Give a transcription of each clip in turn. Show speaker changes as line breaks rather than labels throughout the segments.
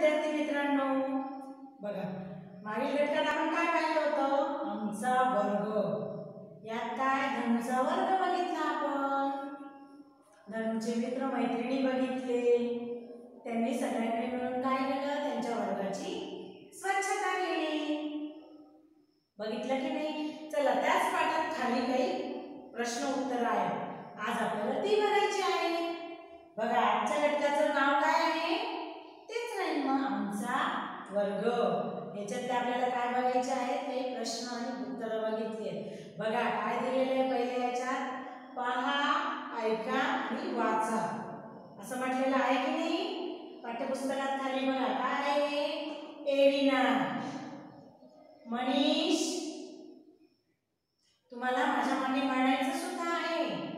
विद्यार्थी मित्रांनो बघा मागील घटकात आपण काय पाहिलं होतं? आमचा वर्ग. यात काय? धनुचा वर्ग बघितला आपण. धनुचे मित्र मैत्रिणी बघितले. त्यांनी सगळ्यांनी मिळून काय केलं? त्यांच्या वर्गाची स्वच्छता केली. बघितलं की नाही? चला त्याच पाठात खाली काही प्रश्न उत्तर आहे. आज आपल्याला ती बघायची आहे. बघा आजच्या घटकाचं नाव काय आहे? तेच मग आमचा वर्ग. याच्यात आपल्याला काय बघायचे आहे ते प्रश्न आणि उत्तरं बघितली बघा काय दिलेलं आहे पहिले याच्यात? पहा ऐका आणि वाचा. असं म्हटलेलं आहे की नाही? पाठ्यपुस्तकात खाली बघा काय आहे? एरिना. मनीष. तुम्हाला माझ्या मागे म्हणायचं सुद्धा आहे.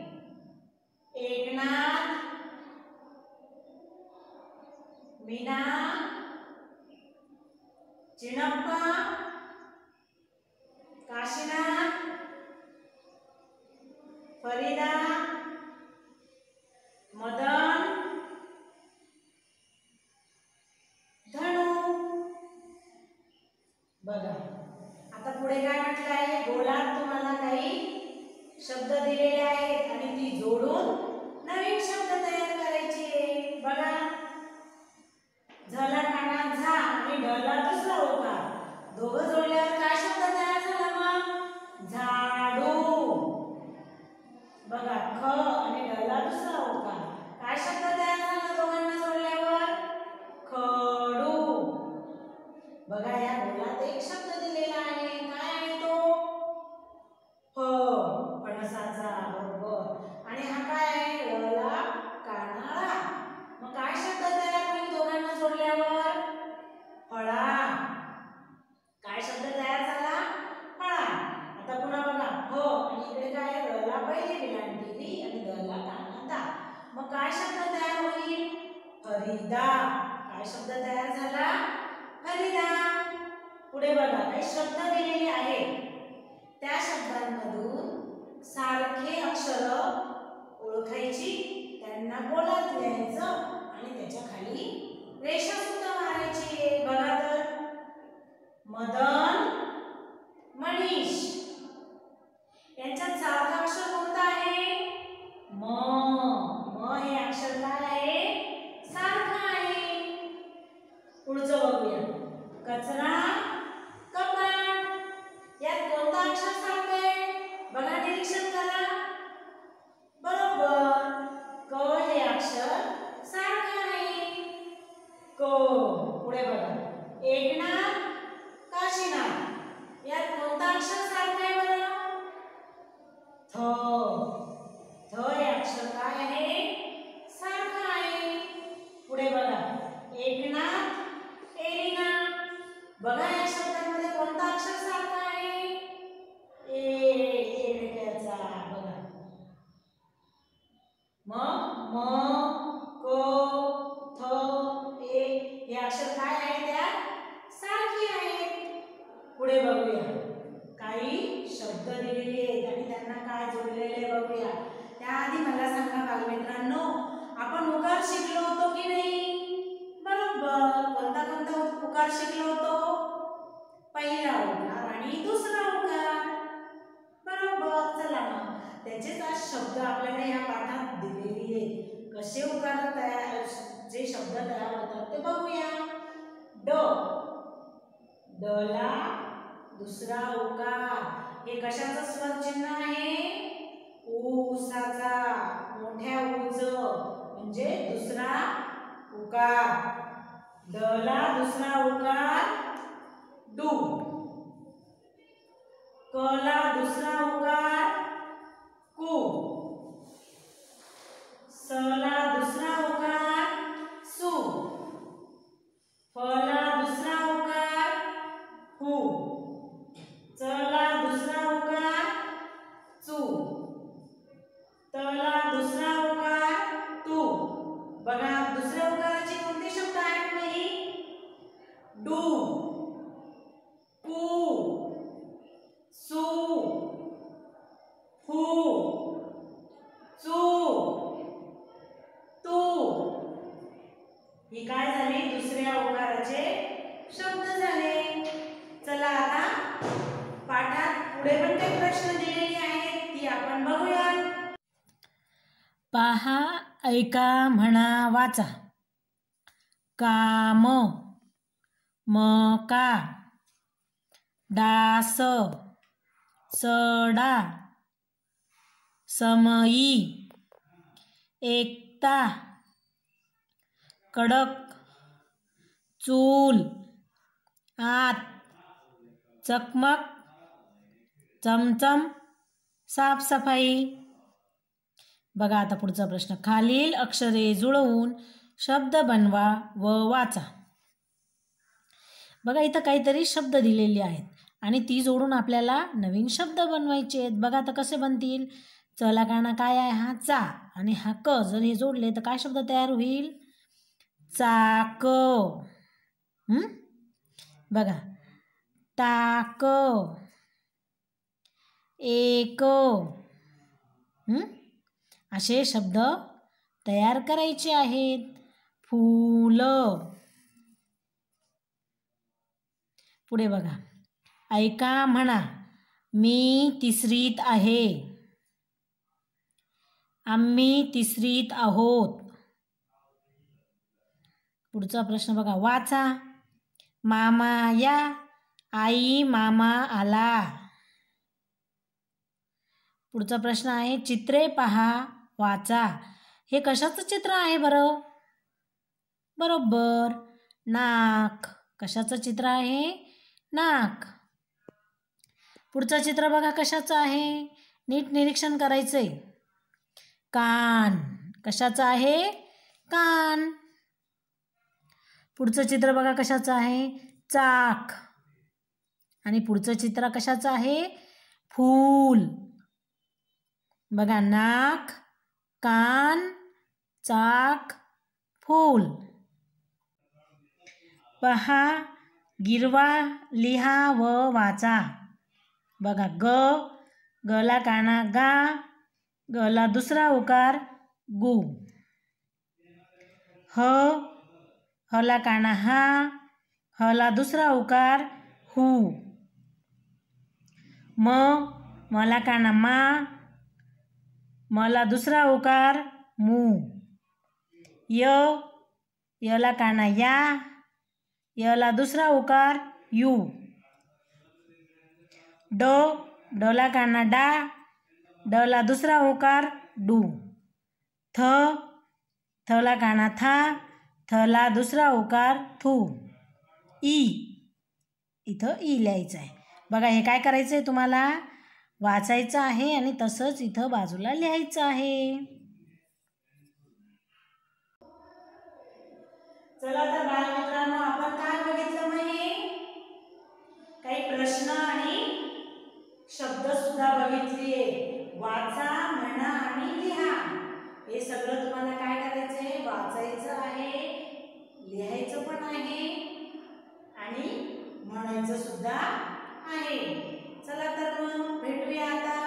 मीना चिणप्पा काशीनाथ फरीदा मदन धनु. बघा आता पुढे काय म्हटलं आहे? गोलात तुम्हाला काही शब्द दिलेले आहेत आणि ती जोडून नवीन शब्द तयार करायचे बघा झाला काना झा आणि डला दुसरा होता. दोघं जोडल्यावर काय शब्द तयार झाला मग? झाडू. बघा ख आणि डला दुसरा होता. काय शब्द तयार झाला दोघांना जोडल्यावर? खडू. बघा या मुलात एक शब्द दिलेला आहे. काय आहे तो? फ फणसाचा बरोबर. आणि हा काय आहे लला कानाळा मग काय शब्द तयार होईल दोघांना जोडल्यावर फळा काय शब्द तयार झाला फळा आता पुन्हा बघा फ आणि इकडे काय आहे? रला पहिले विलांटी री आणि दला काना दा मग काय शब्द तयार होईल हरिदा काय शब्द तयार झाला? हरिदा पुढे बघा काही शब्द दिलेले आहेत. त्या शब्दांमधून सारखे अक्षर ओळखायची त्यांना बोलत लिहायचं आणि त्याच्याखाली रेषा सुद्धा मारायची. बघा तर. मदन मनीष. एकनाथ एरिना बघा या शब्दांमध्ये कोणता अक्षर सारखा आहे? ए एरक्याचा बघा. मग म क थ ए हे अक्षर काय आहे त्या सारखी आहेत. पुढे बघूया. काही शब्द दिलेले आहेत आणि त्यांना काय जोडलेले बघूया. त्याआधी मला सांगा बालमित्रांनो आपण उकार शिकलो होतो की नाही? कोणता कोणता उपकार शिकलो होतो पहिला उकार आणि दुसरा उकार बरोबर चला मग त्याचेच आज शब्द आपल्याला या पाठात दिलेली आहे कसे उकार तयार जे शब्द तयार होतात ते बघूया ड डला दुसरा उकार हे कशाचं स्वर चिन्ह आहे ऊसाचा मोठ्या ऊच म्हणजे दुसरा उकार. डला दुसरा उकार डू. कला दुसरा उकार who to तू. ही काय झाली? दुसऱ्या ओकाराचे शब्द झाले. चला आता पाठात पुढे पण काही प्रश्न दिलेले आहेत ती आपण बघूया पहा ऐका म्हणा वाचा. काम. मका डास. सडा. समयी. एकता. कडक. चूल. आत. चकमक. चमचम. साफसफाई. बघा आता पुढचा प्रश्न. खालील अक्षरे जुळवून शब्द बनवा व वाचा. बघा इथं काहीतरी शब्द दिलेले आहेत आणि ती जोडून आपल्याला नवीन शब्द बनवायचे आहेत. बघा आता कसे बनतील? चला काना काय आहे हा? चा. आणि हा क. जर हे जोडले तर काय शब्द तयार होईल? चाक बघा. ताक एक असे शब्द तयार करायचे आहेत. फूल. पुढे बघा. ऐका म्हणा मी तिसरीत आहे. आम्ही तिसरीत आहोत. पुढचा प्रश्न बघा. वाचा. मामा या. आई मामा आला. पुढचा प्रश्न आहे चित्रे पहा वाचा. हे कशाचं चित्र आहे बरं? बरोबर. नाक. कशाचं चित्र आहे? नाक. पुढचं चित्र बघा कशाचं आहे? नीट निरीक्षण करायचं आहे कान. कशाचं आहे? कान. पुढचं चित्र बघा कशाचं आहे? चाक. आणि पुढचं चित्र कशाचं आहे? फूल. बघा नाक कान चाक फूल. पहा गिरवा लिहा व वाचा. बघा ग गला काना गा गला दुसरा उकार गु. ह हला काना हा हला दुसरा उकार हू. म मला काना मा मला दुसरा उकार मू. य यला काना या यला दुसरा उकार यू. ड डला काना डा डला दुसरा उकार डू. थ थला काना था थला दुसरा उकार थू. ई. इथं ई लिहायचं आहे. बघा हे काय करायचं आहे तुम्हाला? वाचायचं आहे आणि तसंच इथं बाजूला लिहायचं आहे. चला तर बालमित्रांनो आपण काय बघितलं मग काही प्रश्न आणि शब्द सुद्धा बघितले वाचा म्हणा आणि लिहा. हे सगळं तुम्हाला काय करायचंय वाचायचं आहे लिहायचं पण आहे आणि म्हणायचं सुद्धा आहे. चला तर मग भेटूया आता